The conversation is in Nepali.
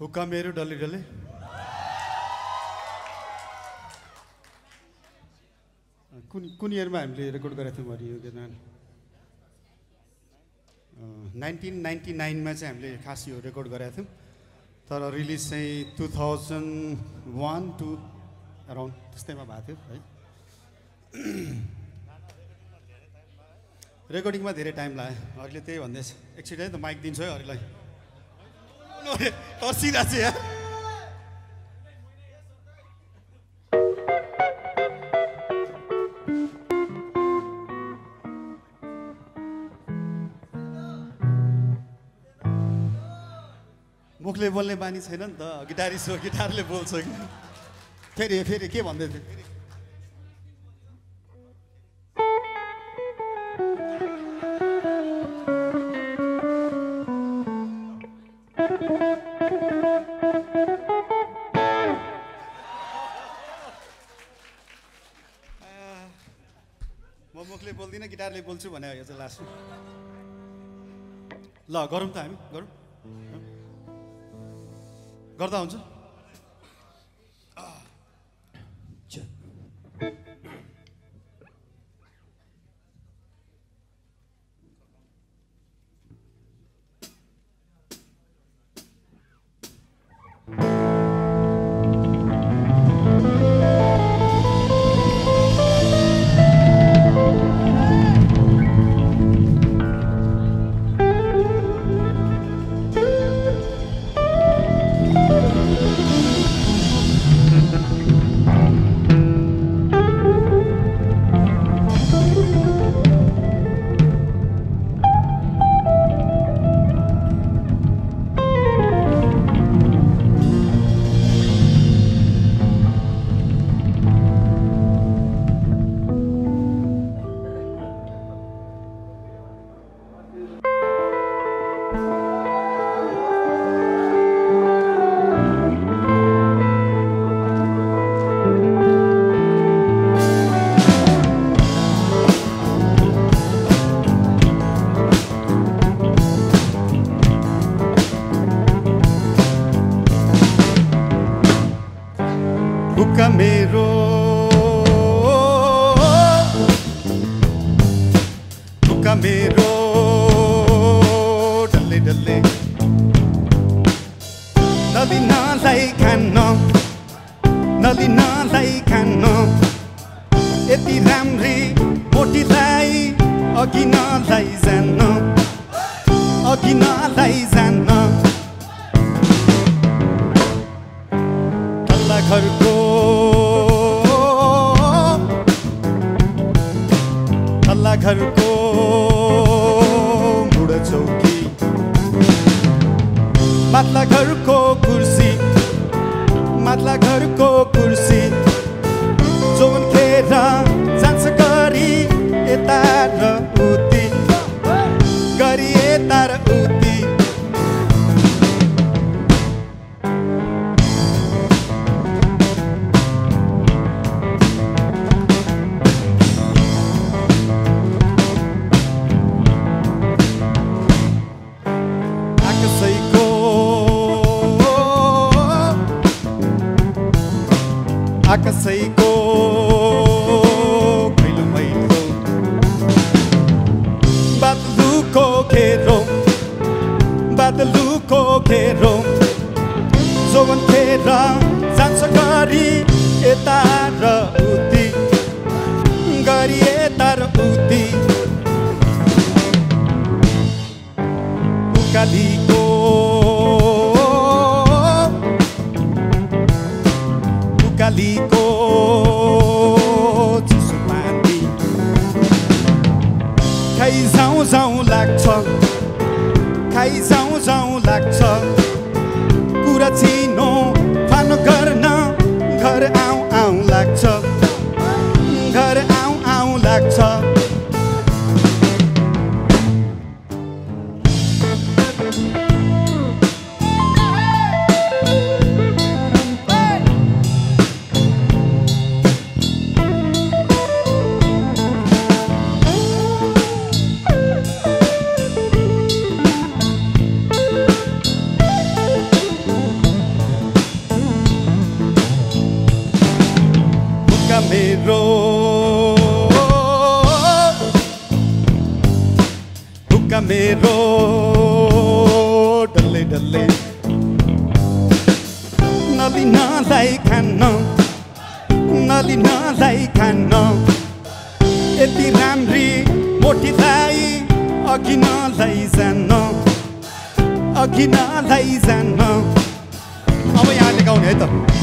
हुक्का मेरो डल्ले डल्ले कुन कुन इयरमा हामीले रेकर्ड गरेको थियौँ अरे यो गीत नाइन्टिन नाइन्टी नाइनमा चाहिँ हामीले खास यो रेकर्ड गरेका थियौँ। तर रिलिज चाहिँ two thousand one two around त्यस्तैमा भएको थियो है। रेकर्डिङमा धेरै टाइम लाग्यो। अहिले त्यही भन्दैछ। एकछिन है त माइक दिन्छु है अरूलाई। तर्सिरहेको छ यहाँ मुखले बोल्ने बानी छैन नि त। गिटारिस्ट हो गिटारले बोल्छ कि? फेरि फेरि के भन्दै थियो म मुखले बोल्दिनँ गिटारले बोल्छु भने यो चाहिँ लास्ट। ल गरौँ त हामी गरौँ। गर्दा हुन्छ? अघि नलाई जान्न। तल्ला घरको तल्ला घरको बुढ चौकी माथला घरको कुर्सी माथला घरको कुर्सी। आकाशैको मैलो। मैलो बादलुको घेरो बादलुको घेरो। जोवन खेर जान्छ गरी यता र उति। गरी यता र उति। उकालीको nunca ligou कुरा मेरो ढुक्का मेरो डल्लै डल्लै नलिनलाई खान्न नलिनलाई खान्न यति राम्री मोठीलाई अघि नलाई जान्न अघि नलाई जान्न अब यहाँ देखाउने है त